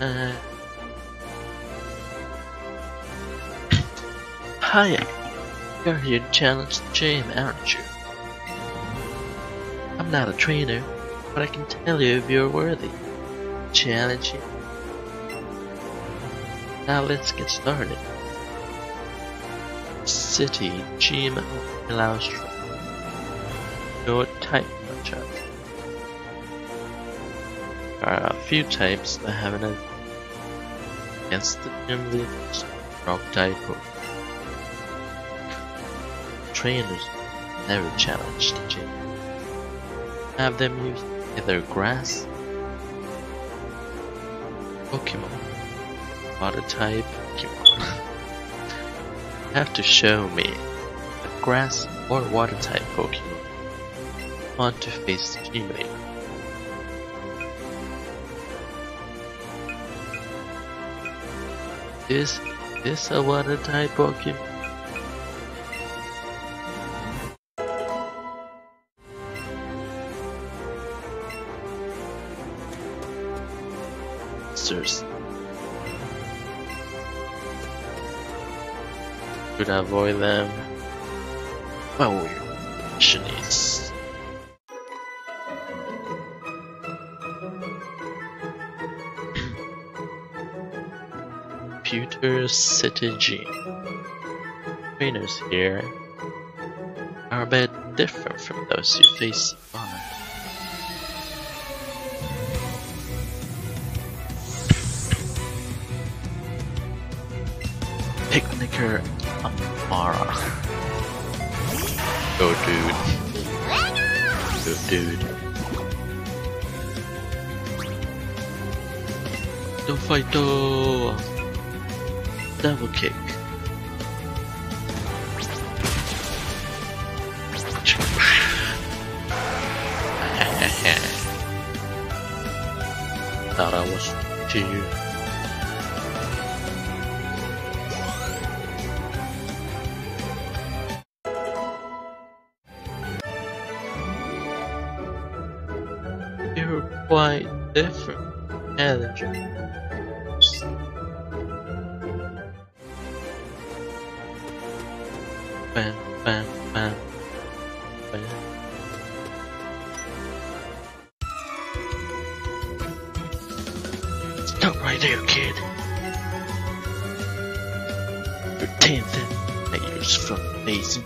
Uh, Hiya, you're here to challenge the gym, aren't you? I'm not a trainer, but I can tell you if you're worthy. Challenge you. Now let's get started. City gym allows no type matchup. There are a few types that have an against the gym leaders. Rock type trainers never challenge the gym. Have them use either grass, Pokemon, water type Pokemon. have to show me a grass or water type Pokemon want to face the gym leader. Is this a water type Pokemon? Could avoid them. Well, your Computer City Gym. Trainers here are a bit different from those you face on. Picnicker Amara. Go dude. Go dude. Don't fight though. Double kick. Thought I was to you. You're quite different, aren't Bam, bam, bam, bam. Stop right there, kid. You're ten meters from amazing.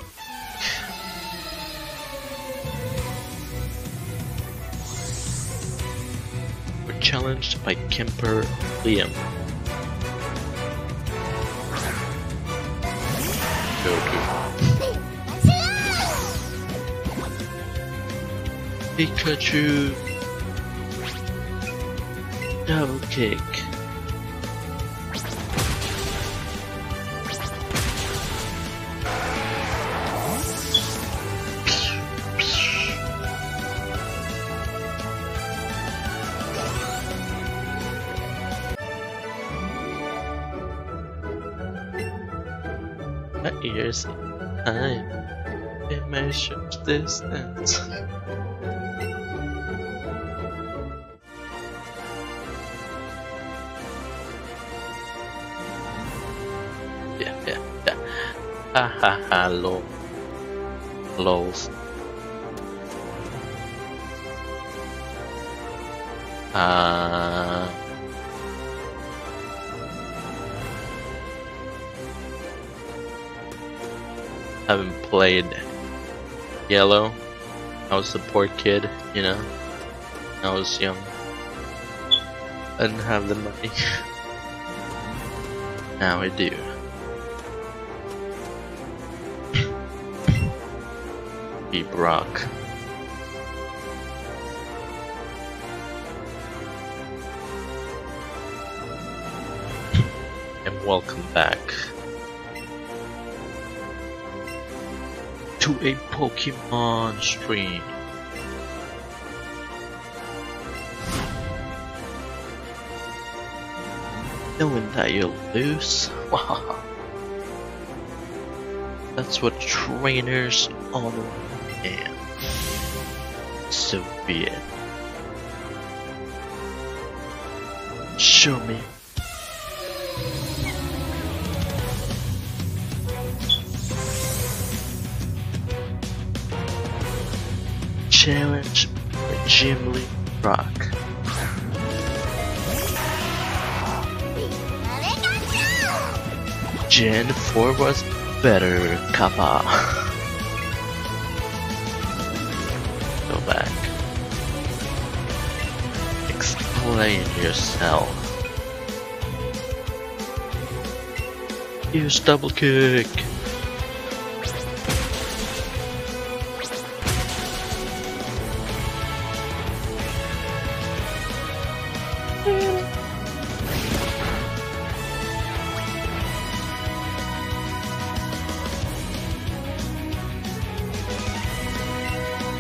We're challenged by Camper Liam. Go Pikachu. Double kick. My ears time. It measures distance. Yeah, yeah, yeah. Ha ha ha, lol. Lols. Uh, haven't played Yellow. I was a poor kid, you know. I was young. I didn't have the money. now I do. Be Brock. And welcome back to a Pokemon stream. Knowing that you'll lose. That's what trainers honor and so be it. Show me. Challenge the Jim Lee Rock. Gen 4 was better, Kappa. Explain yourself. Use double kick.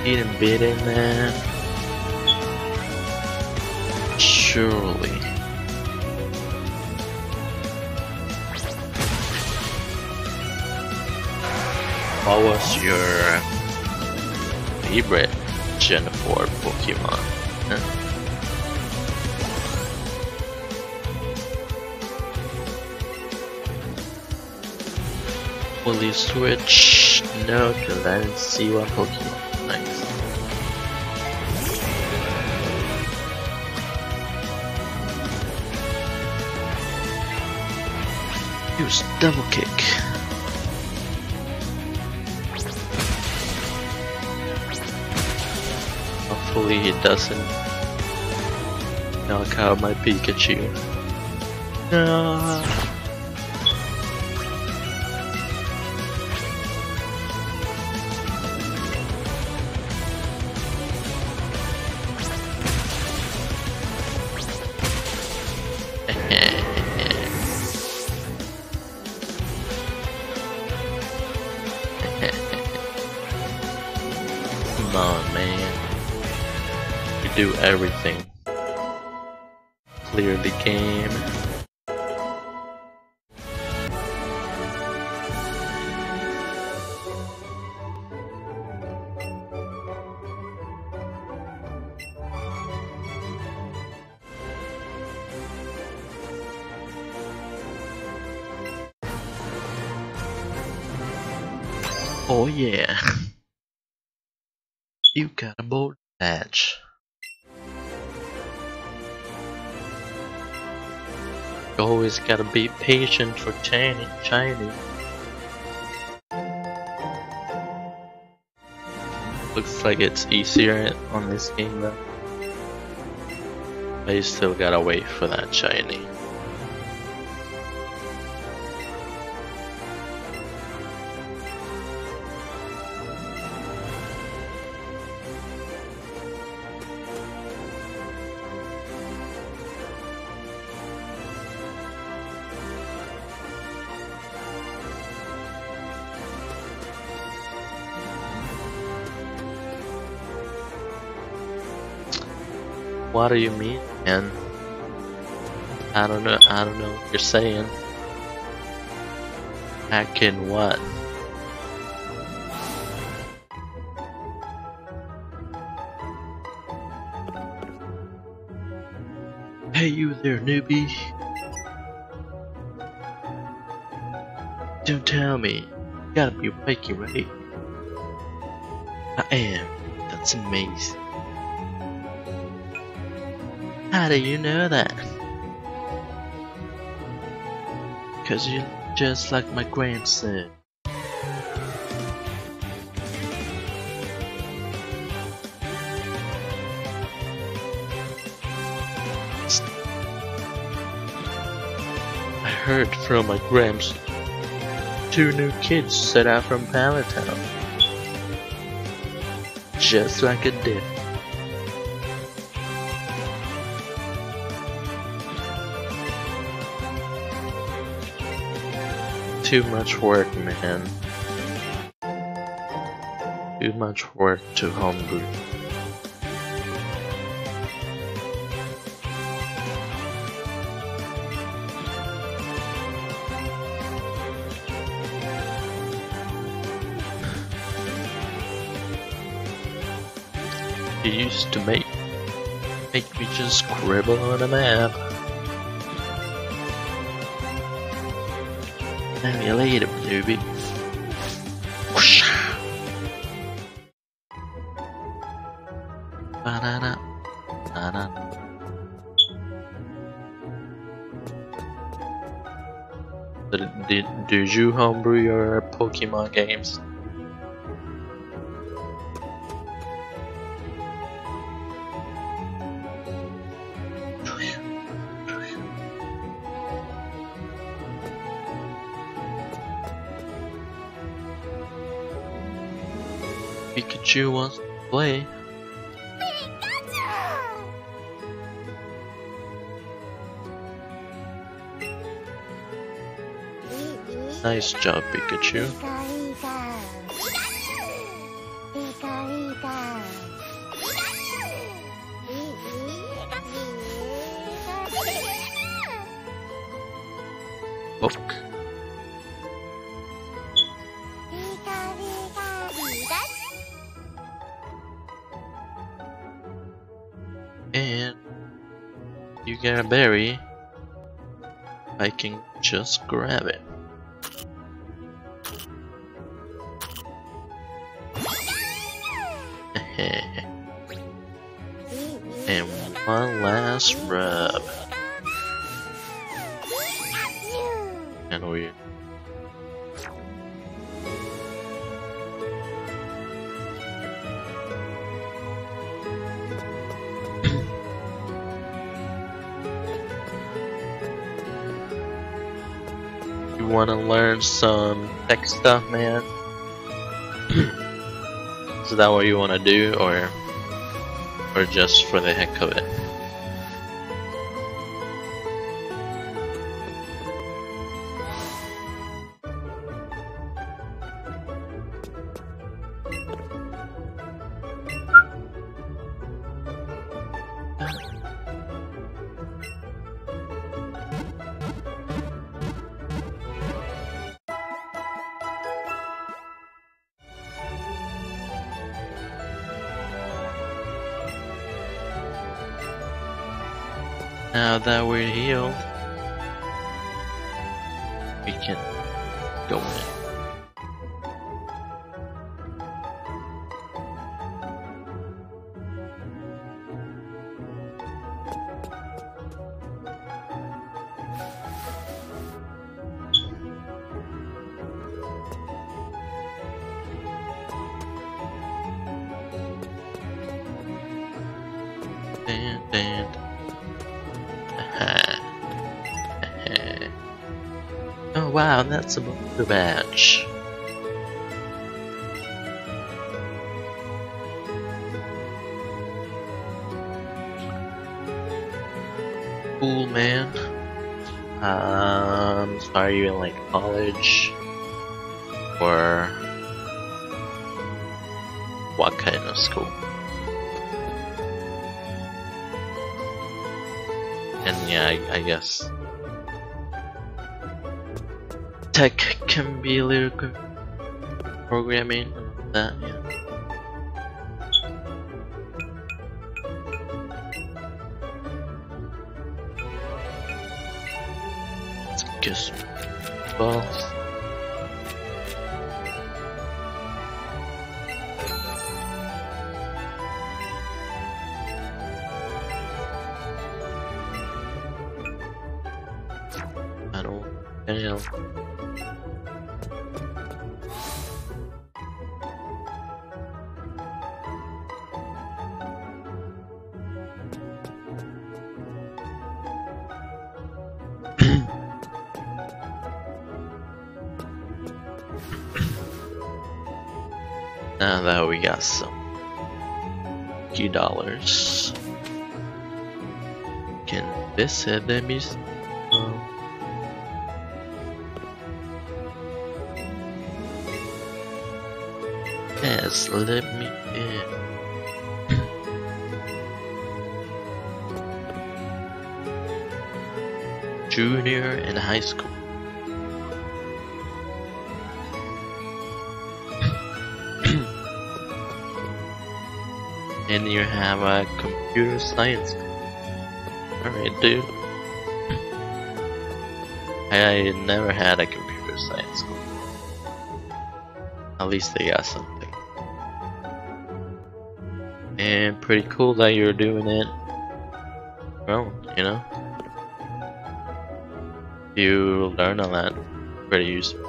Eating beating man. Surely. What was your favorite Gen 4 Pokemon? Huh? Will you switch? No, I didn't see one Pokemon. Nice. Use double kick. Hopefully he doesn't knock out my Pikachu. No. Come on, man. You do everything. Clear the game. Oh yeah. You got a Boulder Badge. You always gotta be patient for shiny, shiny. Looks like it's easier on this game though. But you still gotta wait for that shiny. What do you mean, man? I don't know. I don't know what you're saying. Hack in what? Hey, you there, newbie. Don't tell me. You gotta be waking, right? I am. That's amazing. How do you know that? Cause you're just like my grandson. I heard from my gramps two new kids set out from Pallet Town. Just like it did. Too much work, man. Too much work to homebrew. You used to make make me just scribble on a map. Maybe later, baby. Banana. Banana. Did, did, did you homebrew your Pokemon games? Pikachu wants to play. Nice job, Pikachu. You get a berry. I can just grab it. and one last rub. And we You wanna learn some tech stuff, man? Is that what you wanna do, or or just for the heck of it? Now that we're healed, we can go in. And, and. Wow, that's a blue badge. Cool man. Um, are you in like college? Or what kind of school? And yeah, I, I guess tech can be a little good programming that, yeah. Guess well I don't now got some few dollars, can visit the museum. Yes, let me in. Junior in high school. And you have a computer science. Alright, dude. I never had a computer science school. At least they got something. And pretty cool that you're doing it. Well, you know. You learn a lot. Pretty useful.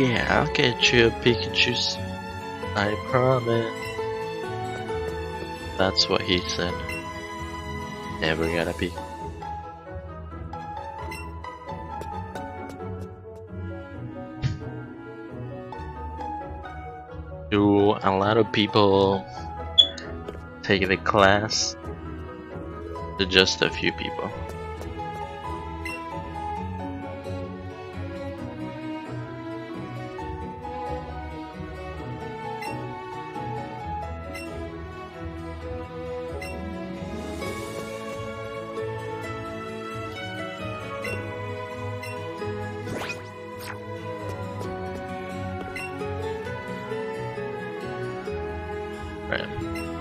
Yeah, I'll get you a Pikachu. I promise. That's what he said. Never gonna be. Do a lot of people take the class? To just a few people. Three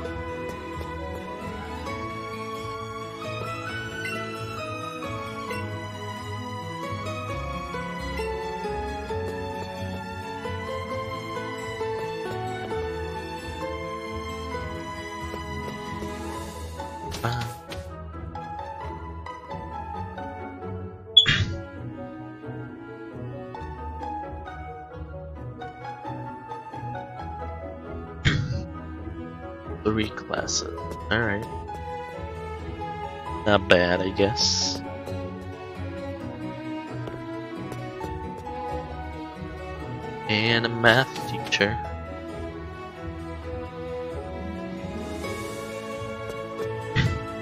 Alright. Not bad, I guess. And a math teacher.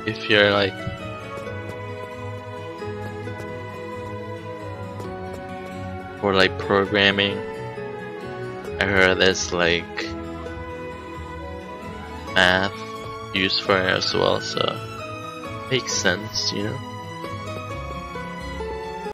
if you're like for like programming I heard there's like math used for it as well so makes sense you know